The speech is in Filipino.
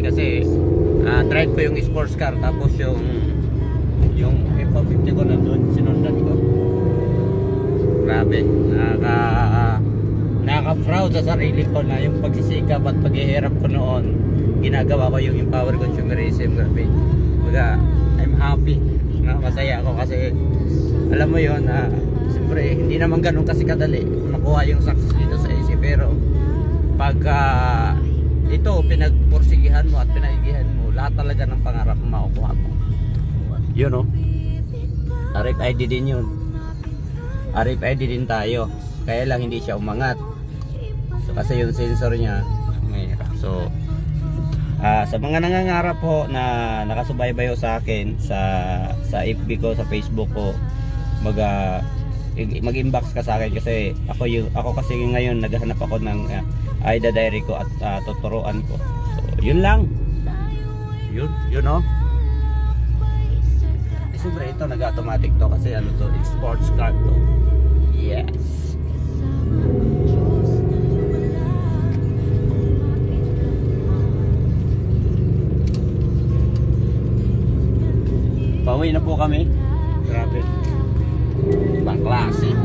eh kasi ah, drive ko yung sports car tapos yung yung F-150 ko nandun sinundan ko. Grabe nakaka nakaka-proud sa sarili ko na yung pagsisikap at paghihirap ko noon ginagawa ko yung empower consumerism grabe. Baga, I'm happy na masaya ako kasi alam mo yon na siyempre hindi naman ganun kasi kadali makuha yung success dito sa AC pero pagka ito pinagpursigihan mo at pinaigihan mo lahat talaga ng pangarap mo makukuha mo. Yun o RFID din yun. RFID din tayo. Kaya lang hindi siya umangat. So, kasi yung sensor niya may so ah, sa mga nangangarap po na nakasubaybayo sa akin sa sa FB ko sa Facebook ko mag i- mag-inbox ka sa akin kasi ako yung ako kasi ngayon naghahanap ako ng uh, Aida diary ko at ah, tuturuan ko. So yun lang. Yun yun oh. Eh, siyempre ito nag-automatic to kasi ano to sports car to. Yes. Pauwi na po kami. Grabe. Bang klasik.